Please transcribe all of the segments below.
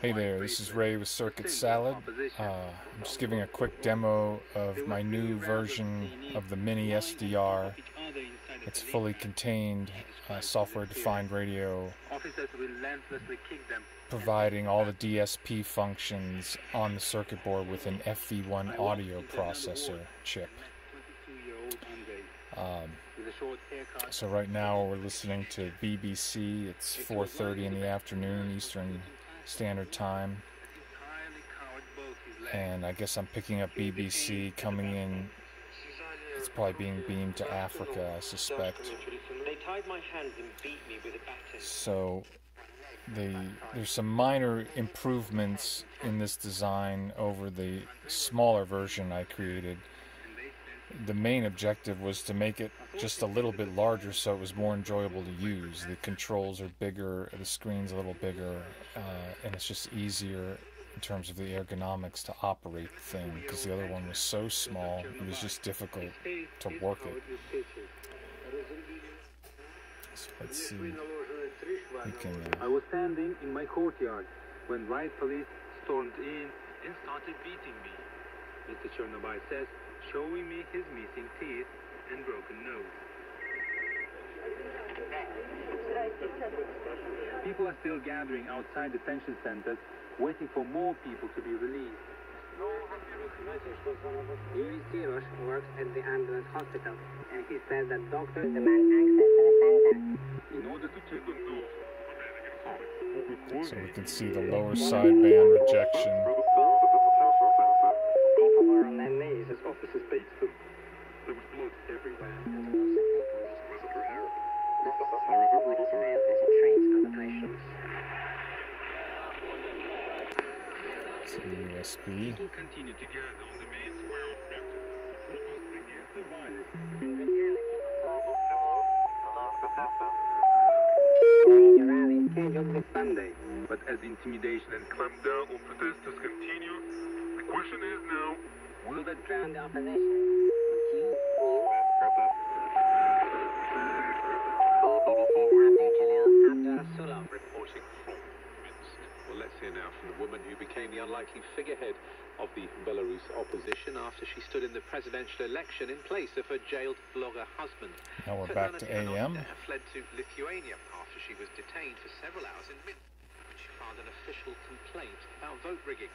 Hey there, this is. Ray with Circuit Salad. Uh, I'm just giving a quick demo of my new version of the Mini SDR. It's fully contained uh, software defined radio, Officers relentlessly kick them. providing all the DSP functions on the circuit board with an FV1 audio processor chip. Um, so right now we're listening to BBC. It's 4:30 in the afternoon Eastern Standard Time. and I guess I'm picking up BBC coming in. It's probably being beamed to Africa, I suspect. So, the there's some minor improvements in this design over the smaller version I created. The main objective was to make it just a little bit larger so it was more enjoyable to use. The controls are bigger, the screen's a little bigger, uh, and it's just easier in terms of the ergonomics to operate the thing because the other one was so small, it was just difficult to work it. So let's see. We can, I uh, was standing in my courtyard when riot police stormed in and started beating me. Mr. Chernobyl says, showing me his missing teeth and broken nose. People are still gathering outside detention centers, waiting for more people to be released. Yuri Sirosh works at the ambulance hospital, and he says that doctors demand access to the center. In order to check on those so we can see the lower sideband rejection. People were on their knees as officers beat them. There was blood everywhere. There's a trace of the patients. It's a USB. People continue to gather on the main square of Frankfurt. Protesting against the violence. Major rally scheduled this Sunday. But as intimidation and clampdown on protesters continue, the question is now, will that Drowned the opposition. With you, Abdurasulov. reporting from Minsk. Well, let's hear now from the woman who became the unlikely figurehead of the Belarus opposition after she stood in the presidential election in place of her jailed blogger husband. Now we're Svetlana back to AM. fled to Lithuania after she was detained for several hours in Minsk. when She filed an official complaint about vote rigging.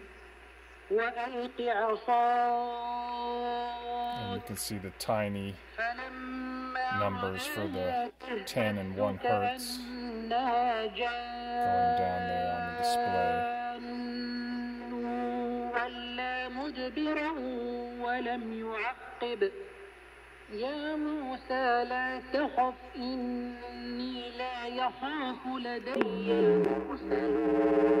وألق And عصاك you can see the tiny numbers for the رآها 10 and 1 hertz going down there on the display. مدبرا ولم يعقب. يا موسى لا تخف إني لا يخاف لدي المرسلون.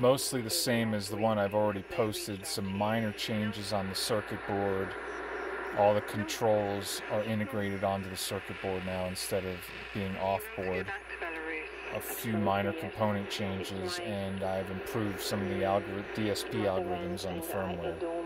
mostly the same as the one I've already posted. Some minor changes on the circuit board. All the controls are integrated onto the circuit board now instead of being off board. A few minor component changes, and I've improved some of the DSP algorithms on the firmware.